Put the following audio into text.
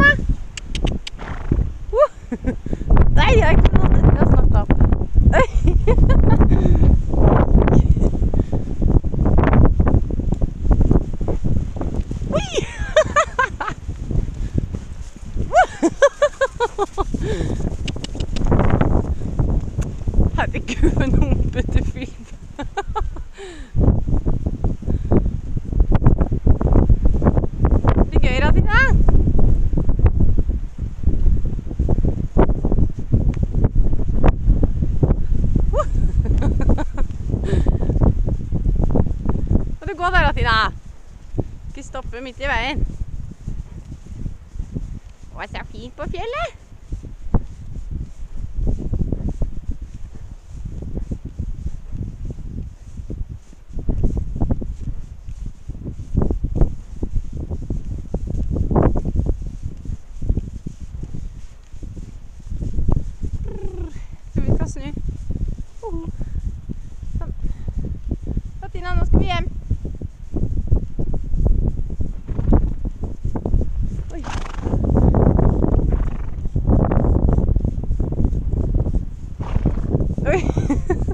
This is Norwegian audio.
meg! Nei, jeg er ikke noe jeg skal snakke om. Herregud, for en humpete film. Det blir gøy, Radina. Du gå der, Tina? Ikke stoppe midt i veien. Å, så fint på fjellet. Sånn. Katina, nå skal vi hjem. Okay.